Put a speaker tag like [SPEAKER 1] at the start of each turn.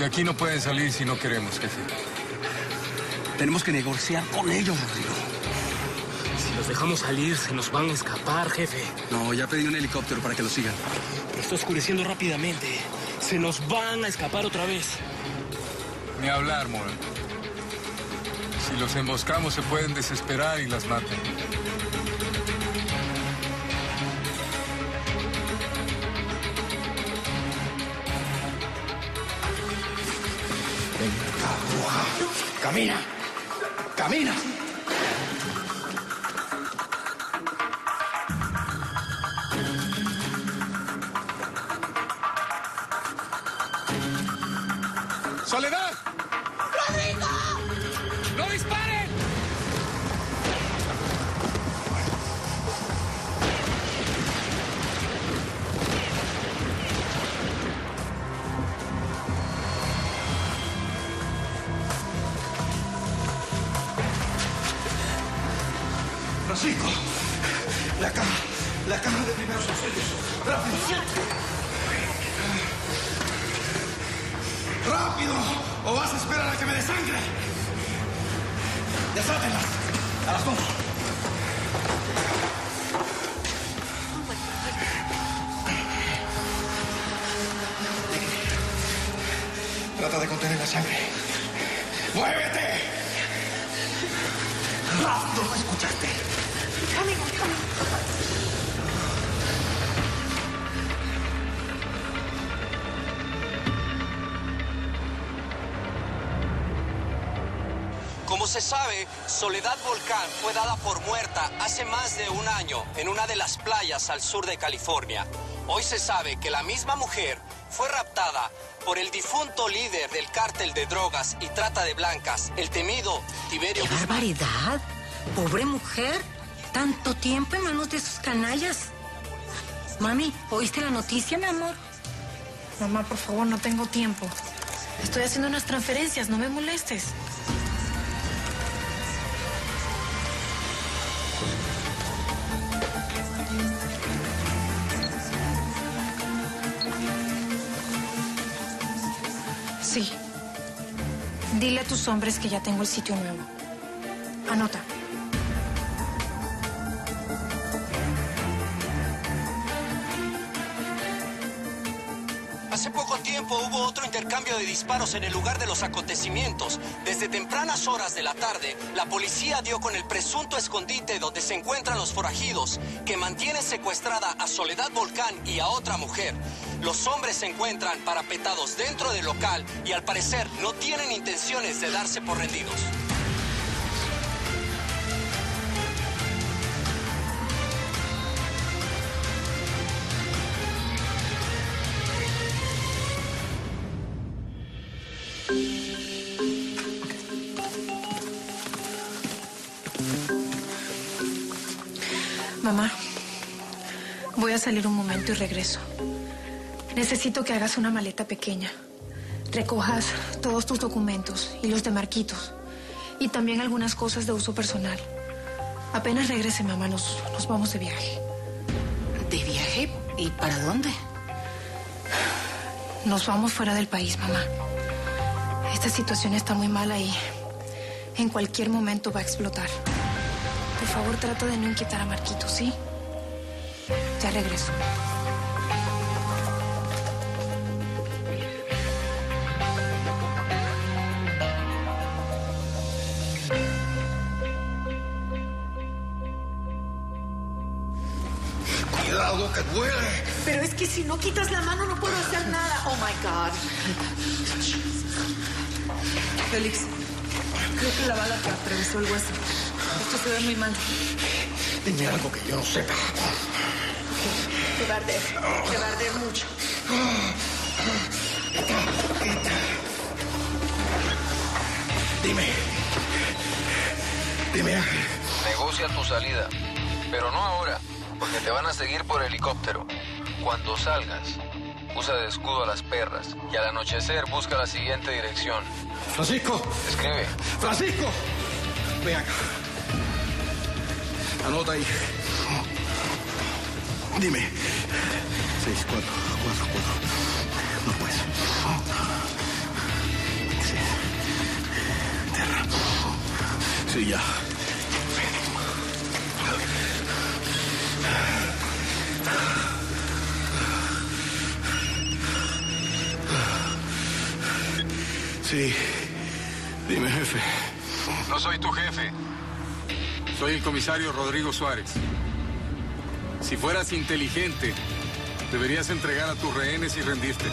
[SPEAKER 1] De aquí no pueden salir si no queremos, jefe.
[SPEAKER 2] Tenemos que negociar con ellos, Rodrigo.
[SPEAKER 3] Si los dejamos salir, se nos van a escapar, jefe.
[SPEAKER 2] No, ya pedí un helicóptero para que los sigan.
[SPEAKER 3] Pero está oscureciendo rápidamente. Se nos van a escapar otra vez.
[SPEAKER 1] Ni hablar, Moran. Si los emboscamos, se pueden desesperar y las matan.
[SPEAKER 2] ¡Camina! ¡Camina!
[SPEAKER 1] ¡Soledad!
[SPEAKER 2] Francisco, la caja, la caja de primeros auxilios. ¡Rápido! ¡Rápido! ¿O vas a esperar a que me desangre? ¡Desátenlas! ¡A las dos! Trata de contener la sangre. ¡Muévete! ¿No escuchaste?
[SPEAKER 4] Amigo.
[SPEAKER 5] Como se sabe, Soledad Volcán fue dada por muerta hace más de un año en una de las playas al sur de California. Hoy se sabe que la misma mujer fue raptada por el difunto líder del cártel de drogas y trata de blancas, el temido Tiberio
[SPEAKER 6] ¡Qué barbaridad! Pobre mujer. Tanto tiempo en manos de esos canallas. Mami, ¿oíste la noticia, mi amor?
[SPEAKER 7] Mamá, por favor, no tengo tiempo. Estoy haciendo unas transferencias, no me molestes. Sí. Dile a tus hombres que ya tengo el sitio nuevo. Anota.
[SPEAKER 5] Hace poco tiempo hubo otro intercambio de disparos en el lugar de los acontecimientos. Desde tempranas horas de la tarde, la policía dio con el presunto escondite donde se encuentran los forajidos, que mantienen secuestrada a Soledad Volcán y a otra mujer. Los hombres se encuentran parapetados dentro del local y al parecer no tienen intenciones de darse por rendidos.
[SPEAKER 7] Mamá, voy a salir un momento y regreso. Necesito que hagas una maleta pequeña. Recojas todos tus documentos y los de Marquitos. Y también algunas cosas de uso personal. Apenas regrese, mamá, nos, nos vamos de viaje.
[SPEAKER 6] ¿De viaje? ¿Y para dónde?
[SPEAKER 7] Nos vamos fuera del país, mamá. Esta situación está muy mala y en cualquier momento va a explotar. Por favor, trata de no inquietar a Marquitos, ¿sí? Ya regreso.
[SPEAKER 2] Duele.
[SPEAKER 4] Pero es que si no quitas la mano no puedo hacer nada. Oh my God.
[SPEAKER 8] Félix, creo que la bala te atravesó el hueso. Esto se ve muy mal.
[SPEAKER 2] Dime algo que yo no sepa.
[SPEAKER 4] Te va a arder. Te va a arder mucho.
[SPEAKER 2] Dime. Dime, Ángel.
[SPEAKER 9] Negocia tu salida, pero no ahora, porque te van a seguir por helicóptero. Cuando salgas, usa de escudo a las perras y al anochecer busca la siguiente dirección.
[SPEAKER 2] Francisco.
[SPEAKER 9] Escribe.
[SPEAKER 2] Francisco. Ven acá. Anota ahí. Dime. 6, 4, 4, 4. No puedes. Terra. Sí, ya. Sí. Dime, jefe.
[SPEAKER 1] No soy tu jefe. Soy el comisario Rodrigo Suárez. Si fueras inteligente, deberías entregar a tus rehenes y rendirte.